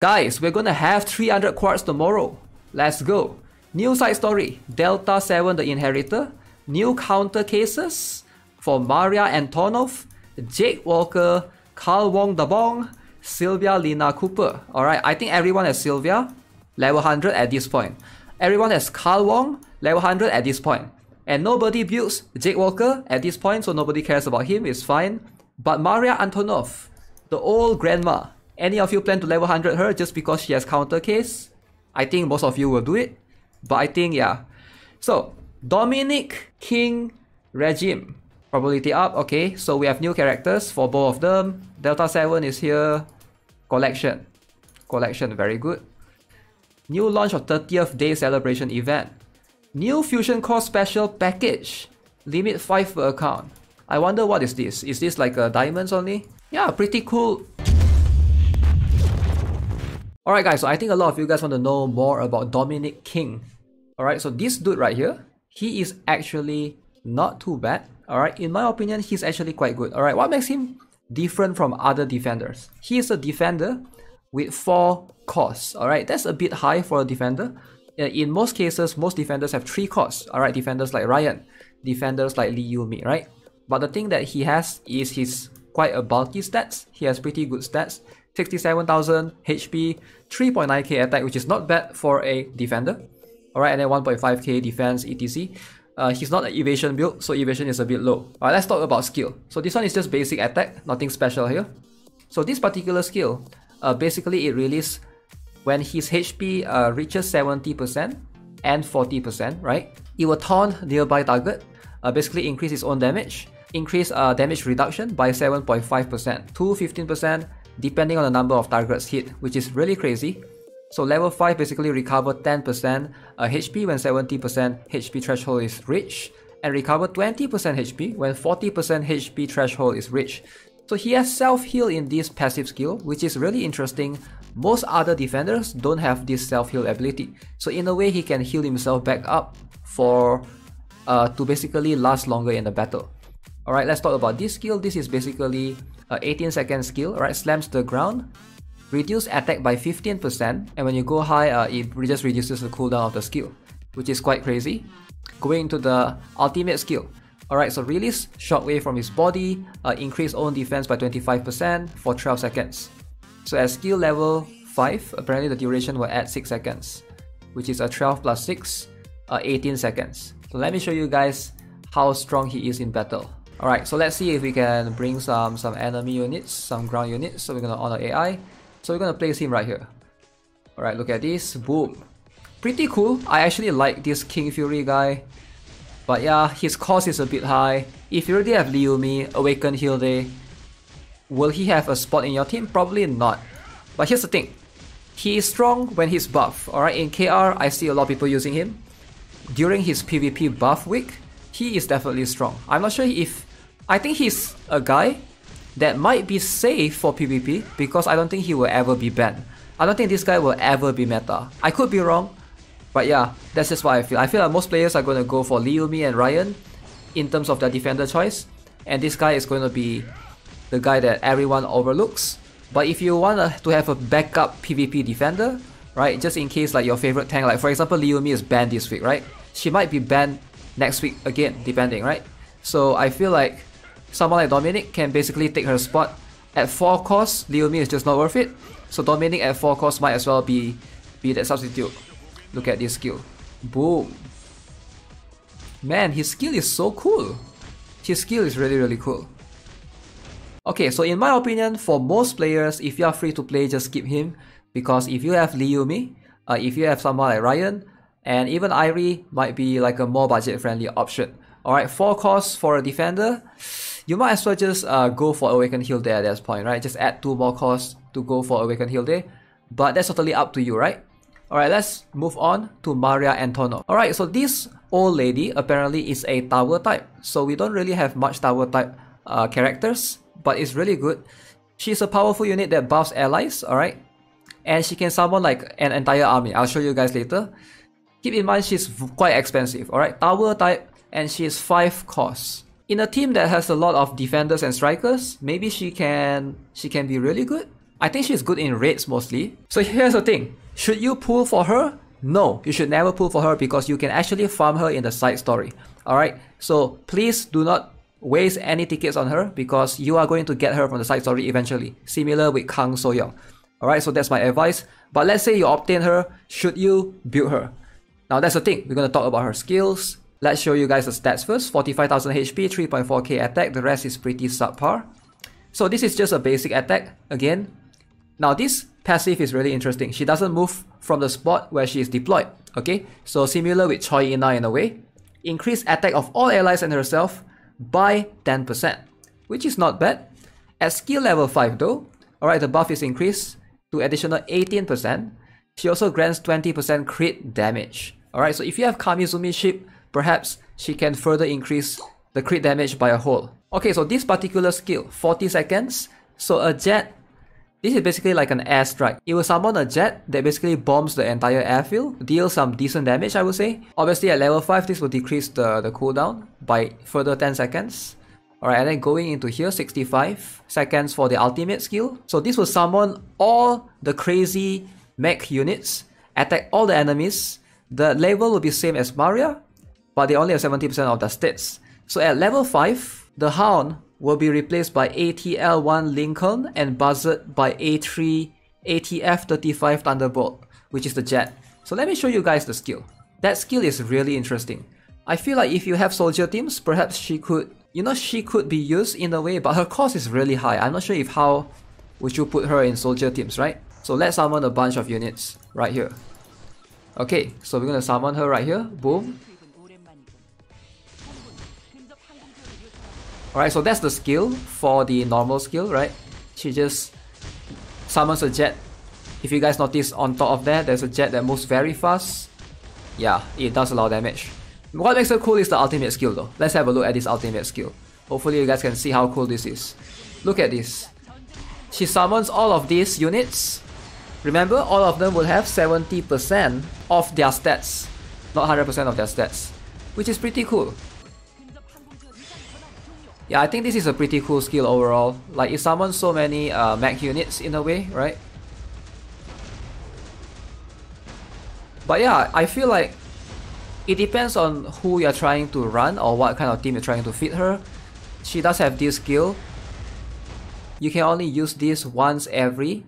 Guys, we're gonna have 300 quartz tomorrow. Let's go. New side story, Delta 7 the Inheritor, new counter cases for Maria Antonov, Jake Walker, Carl Wong the Bong, Sylvia Lina Cooper. Alright, I think everyone has Sylvia, level 100 at this point. Everyone has Carl Wong, level 100 at this point. And nobody builds Jake Walker at this point, so nobody cares about him, it's fine. But Maria Antonov, the old grandma, any of you plan to level 100 her just because she has counter case? I think most of you will do it. But I think, yeah. So, Dominic King Reginald. Probability up, okay. So we have new characters for both of them. Delta 7 is here. Collection. Collection, very good. New launch of 30th day celebration event. New Fusion Core special package. Limit 5 per account. I wonder what is this? Is this like a diamonds only? Yeah, pretty cool. Alright guys, so I think a lot of you guys want to know more about Dominic King. Alright, so this dude right here, he is actually not too bad. Alright, in my opinion, he's actually quite good. Alright, what makes him different from other defenders? He is a defender with 4 cores. Alright, that's a bit high for a defender. Uh, in most cases, most defenders have 3 cores. Alright, defenders like Ryan, defenders like Lee Yuumi, right? But the thing that he has is he's quite a bulky stats. He has pretty good stats. 67,000 HP, 3.9k attack, which is not bad for a defender. Alright, and then 1.5k defense, etc. Uh, he's not an evasion build, so evasion is a bit low. Alright, let's talk about skill. So this one is just basic attack, nothing special here. So this particular skill, uh, basically it releases when his HP uh, reaches 70% and 40%, right? It will taunt nearby target, uh, basically increase its own damage, increase uh, damage reduction by 7.5% to 15%, depending on the number of targets hit, which is really crazy. So level 5 basically recover 10% uh, HP when 70% HP threshold is reached, and recover 20% HP when 40% HP threshold is reached. So he has self-heal in this passive skill, which is really interesting. Most other defenders don't have this self-heal ability. So in a way, he can heal himself back up for uh, to basically last longer in the battle. Alright, let's talk about this skill. This is basically uh, 18 second skill, right? Slams to the ground, reduce attack by 15%, and when you go high, uh, it just reduces the cooldown of the skill, which is quite crazy. Going into the ultimate skill. Alright, so release shockwave from his body, uh, increase own defense by 25% for 12 seconds. So at skill level 5, apparently the duration will add 6 seconds, which is a 12 plus 6, uh, 18 seconds. So let me show you guys how strong he is in battle. Alright, so let's see if we can bring some, some enemy units, some ground units. So we're gonna honor AI. So we're gonna place him right here. Alright, look at this. Boom. Pretty cool. I actually like this King Fury guy. But yeah, his cost is a bit high. If you already have Lee Yuumi, Awaken Day, will he have a spot in your team? Probably not. But here's the thing. He is strong when he's buff. Alright, in KR, I see a lot of people using him. During his PvP buff week, he is definitely strong. I'm not sure if I think he's a guy that might be safe for PvP because I don't think he will ever be banned. I don't think this guy will ever be meta. I could be wrong, but yeah, that's just what I feel. I feel like most players are going to go for Lee Yuumi and Ryan in terms of their defender choice, and this guy is going to be the guy that everyone overlooks. But if you want to have a backup PvP defender, right, just in case like your favorite tank, like for example Lee Yuumi is banned this week, right? She might be banned next week again, depending, right? So I feel like someone like Dominic can basically take her spot. At 4 cost, Lee Yuumi is just not worth it. So Dominic at 4 cost might as well be, be that substitute. Look at this skill. Boom. Man, his skill is so cool. His skill is really really cool. Okay, so in my opinion, for most players, if you are free to play, just skip him. Because if you have Lee Yuumi, uh, if you have someone like Ryan, and even Irie might be like a more budget friendly option. Alright, 4 costs for a defender you might as well just uh, go for Awaken Hilde at this point, right? Just add two more costs to go for Awaken Hilde. But that's totally up to you, right? Alright, let's move on to Maria Antonov. Alright, so this old lady apparently is a tower type. So we don't really have much tower type uh, characters, but it's really good. She's a powerful unit that buffs allies, alright? And she can summon like an entire army. I'll show you guys later. Keep in mind she's quite expensive, alright? Tower type and she is 5 costs in a team that has a lot of defenders and strikers, maybe she can she can be really good. I think she's good in raids mostly. So here's the thing. Should you pull for her? No, you should never pull for her because you can actually farm her in the side story. Alright, so please do not waste any tickets on her because you are going to get her from the side story eventually. Similar with Kang Soyoung. Alright, so that's my advice. But let's say you obtain her, should you build her? Now that's the thing, we're going to talk about her skills. Let's show you guys the stats first. 45,000 HP, 3.4k attack, the rest is pretty subpar. So this is just a basic attack, again. Now this passive is really interesting. She doesn't move from the spot where she is deployed, okay? So similar with Choi Ina in a way. Increase attack of all allies and herself by 10%, which is not bad. At skill level 5 though, alright, the buff is increased to additional 18%. She also grants 20% crit damage. Alright, so if you have Kamizumi ship, perhaps she can further increase the crit damage by a whole. Okay, so this particular skill, 40 seconds. So a jet, this is basically like an airstrike. It will summon a jet that basically bombs the entire airfield, deal some decent damage I would say. Obviously at level 5 this will decrease the, the cooldown by further 10 seconds. Alright, and then going into here, 65 seconds for the ultimate skill. So this will summon all the crazy mech units, attack all the enemies. The level will be same as Maria, but they only have 70% of the stats. So at level 5, the Hound will be replaced by ATL-1 Lincoln and buzzed by A3 ATF-35 Thunderbolt, which is the jet. So let me show you guys the skill. That skill is really interesting. I feel like if you have soldier teams, perhaps she could, you know, she could be used in a way, but her cost is really high. I'm not sure if how would you put her in soldier teams, right? So let's summon a bunch of units right here. Okay, so we're gonna summon her right here. Boom. Alright, so that's the skill for the normal skill, right? She just summons a jet. If you guys notice on top of that, there's a jet that moves very fast. Yeah, it does a lot of damage. What makes her cool is the ultimate skill though. Let's have a look at this ultimate skill. Hopefully you guys can see how cool this is. Look at this. She summons all of these units. Remember, all of them will have 70% of their stats. Not 100% of their stats. Which is pretty cool. Yeah, I think this is a pretty cool skill overall. Like, it summons so many uh, mech units in a way, right? But yeah, I feel like it depends on who you're trying to run or what kind of team you're trying to feed her. She does have this skill. You can only use this once every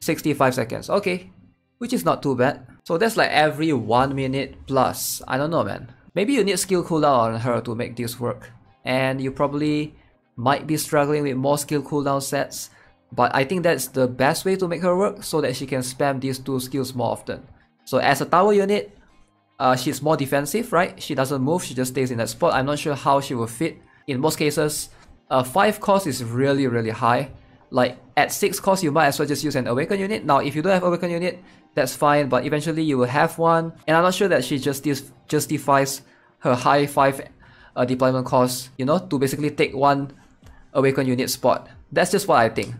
65 seconds. Okay, which is not too bad. So that's like every 1 minute plus. I don't know man. Maybe you need skill cooldown on her to make this work and you probably might be struggling with more skill cooldown sets but I think that's the best way to make her work so that she can spam these two skills more often. So as a tower unit, uh, she's more defensive, right? She doesn't move, she just stays in that spot. I'm not sure how she will fit. In most cases, uh, 5 cost is really really high. Like at 6 cost you might as well just use an awaken unit. Now if you don't have awaken unit, that's fine, but eventually you will have one. And I'm not sure that she just justifies her high 5 uh, deployment cost, you know, to basically take one awaken unit spot. That's just what I think.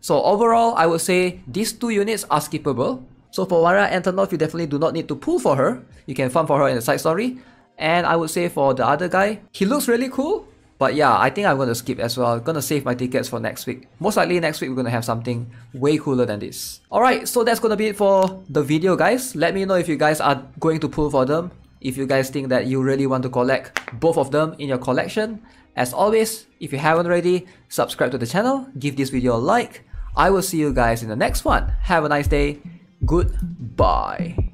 So overall, I would say these two units are skippable. So for Maria Antonov, you definitely do not need to pull for her. You can farm for her in the side story. And I would say for the other guy, he looks really cool. But yeah, I think I'm going to skip as well. I'm going to save my tickets for next week. Most likely next week we're going to have something way cooler than this. Alright, so that's going to be it for the video guys. Let me know if you guys are going to pull for them if you guys think that you really want to collect both of them in your collection. As always, if you haven't already, subscribe to the channel, give this video a like. I will see you guys in the next one. Have a nice day. Goodbye.